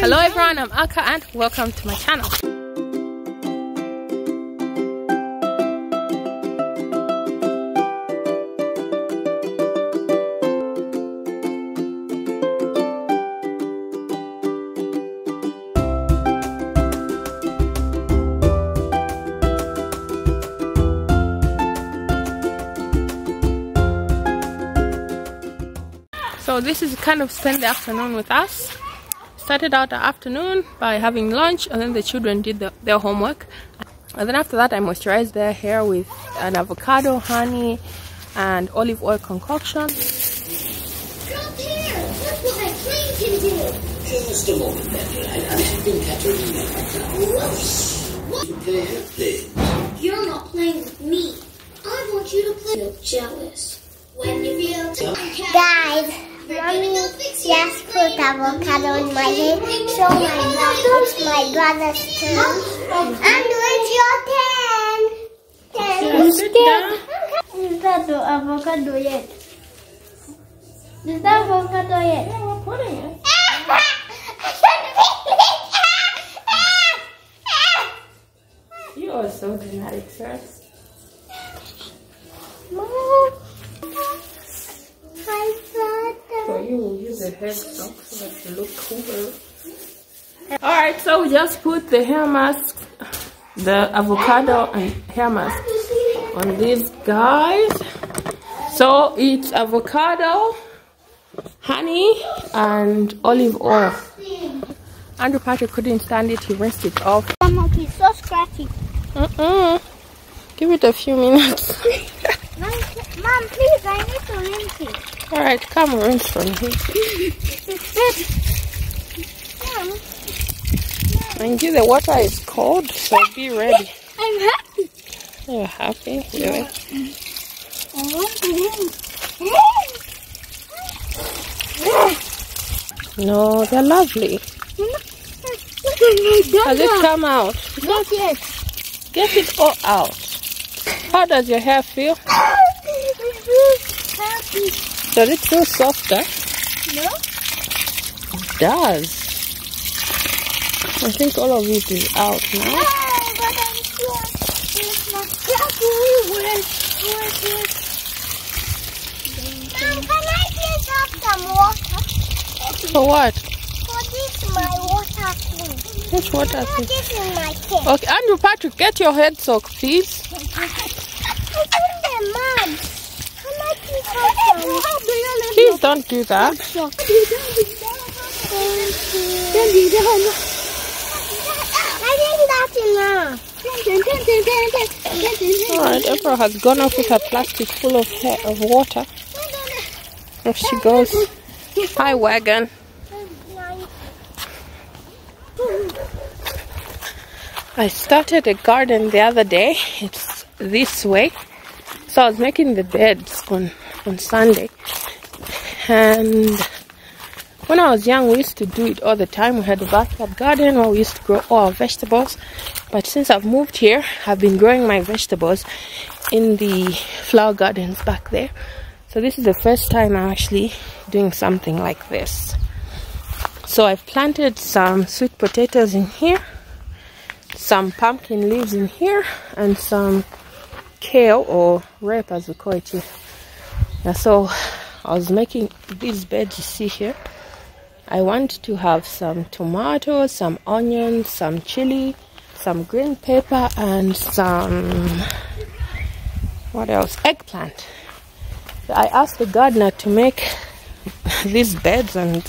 Hello everyone, I'm Aka and welcome to my channel. So this is kind of spend the afternoon with us. I started out the afternoon by having lunch and then the children did the, their homework. And then after that I moisturized their hair with an avocado, honey and olive oil concoction. Just a moment, Angela. I'm having Katerina right now. What? You're not playing with me. I want you to play. Feel jealous. When you feel Guys, mommy just put avocado in my head, Show my brother's my brother's turn. And it's your turn. Turn. Is that the avocado yet? Is that avocado yet? Are you? You are so dramatic, sir. Mom, I thought So you will use head so that you look cooler. Alright, so we just put the hair mask, the avocado and hair mask on these guys. So it's avocado, honey, and olive oil. Andrew Patrick couldn't stand it, he rinsed it off. Mom, it's so scratchy. Mm-mm. Give it a few minutes. Mom, Mom, please, I need to it. Alright, come rinse from here. And you, the water is cold, so be ready. I'm happy. You're happy? Really? I want to rinse. No, they're lovely. Has it come out? Not yet. Get it all out. How does your hair feel? Happy. Does it feel softer? No? It does. I think all of it is out now. Oh, but I'm sure it's not happy. Where, where is Mom, can I please have some water? For what? For this, my water thing. Which water? Thing? this in my. Okay, Andrew Patrick, get your head soaked, please. It's in the mud. Can I please have some? Please don't do that. Alright, April has gone off with her plastic full of hair, of water. There she goes. Hi, wagon. I started a garden the other day. It's this way. So I was making the beds on, on Sunday. And when I was young, we used to do it all the time. We had a backyard garden where we used to grow all our vegetables. But since I've moved here, I've been growing my vegetables in the flower gardens back there. So this is the first time I'm actually doing something like this. So I've planted some sweet potatoes in here, some pumpkin leaves in here, and some kale or rape as we call it here. Yeah, so I was making these beds you see here. I want to have some tomatoes, some onions, some chili, some green pepper, and some what else? Eggplant. So I asked the gardener to make these beds, and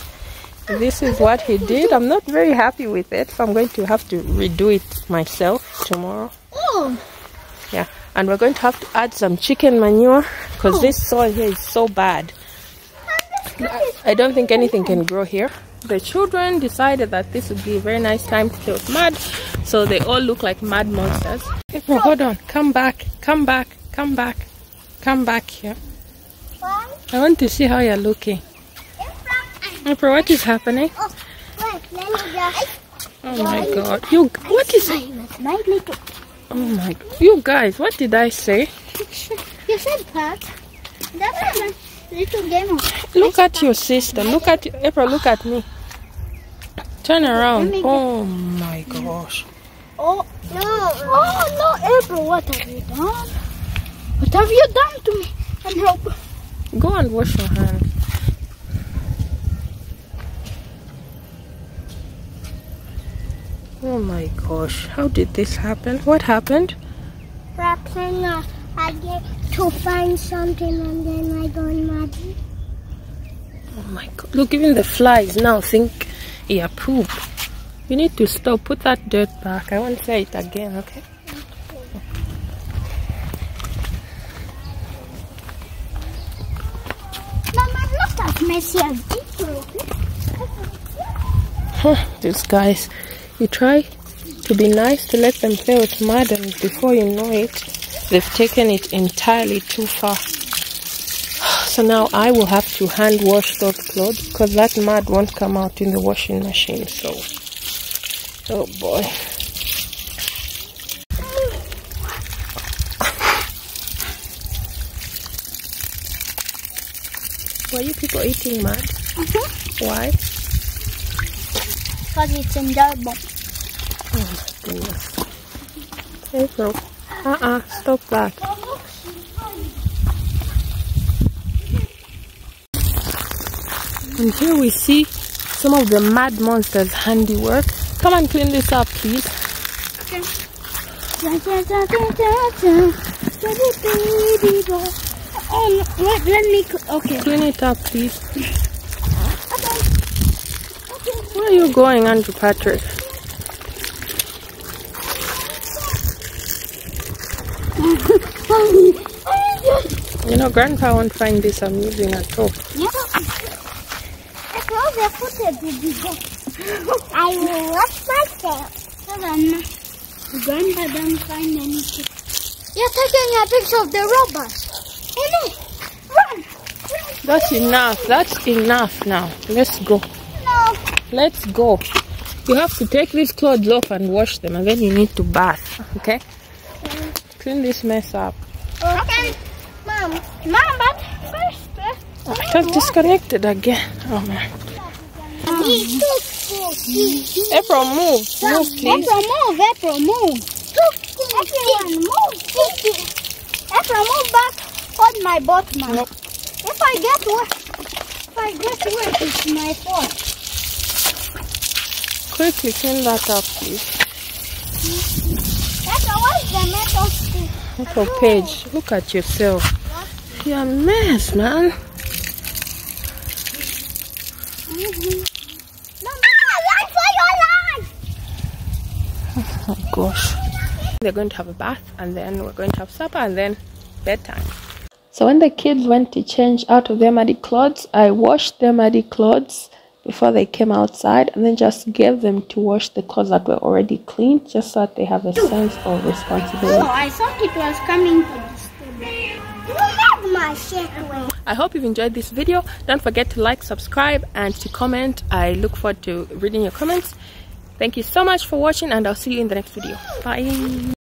this is what he did. I'm not very happy with it, so I'm going to have to redo it myself tomorrow. Oh, Yeah, and we're going to have to add some chicken manure because this oh. soil here is so bad. I don't think anything can grow here. The children decided that this would be a very nice time to play with mud, so they all look like mud monsters. April, hold on. Come back. Come back. Come back. Come back here. I want to see how you're looking. in front, and April, what is happening? oh, wait, let me just. Oh my god. You, what is little. Oh my, you guys, what did I say? You said pat. That's my little game. Look at your sister. Look at April. Look at me. Turn around. Oh my gosh. Oh, no. Oh no, April, what have you done? What have you done to me? And help. Go and wash your hands. Oh my gosh, how did this happen? What happened? Get to find something and then I go muddy. Oh my god. Look, even the flies now think yeah, poop. You need to stop. Put that dirt back. I won't say it again, okay? I'm not as messy as. These guys, you try to be nice to let them play with mud, and before you know it, they've taken it entirely too far. So now I will have to hand wash those clothes because that mud won't come out in the washing machine. So, oh boy. Were you people eating mud? Mm-hmm. Why? Because it's enjoyable. Oh my goodness. April. Uh-uh, stop that. And here we see some of the mad monsters handiwork. Come and clean this up, please. Okay. Oh, wait, let me. Okay. Clean it up, please. Where are you going, Andrew Patrick? You know, Grandpa won't find this amusing at all. That's all the footage did you get? I will wash myself. Hold on. Grandpa don't find anything. You're taking a picture of the robbers. No! Run! Run! That's enough. That's enough now. Let's go. No. Let's go. You have to take these clothes off and wash them, and then you need to bath. Okay? Clean this mess up. Mom. Mom, but first. uh, it has disconnected again. Oh man. April, move. Move, please. April, move! April, move! Everyone move. April, move back. Hold my butt, man. Nope. If I get wet, if I get wet, it's my fault. Quickly clean that up, please. That's what's the metal stick. April Page, look at yourself. You're a mess, man. Mama, run for your life. Oh gosh. They're going to have a bath and then we're going to have supper and then bedtime. So when the kids went to change out of their muddy clothes, I washed their muddy clothes before they came outside and then just gave them to wash the clothes that were already clean just so that they have a sense of responsibility. Oh, I thought it was coming I hope you've enjoyed this video. Don't forget to like, subscribe, and to comment. I look forward to reading your comments. Thank you so much for watching, and I'll see you in the next video. Bye.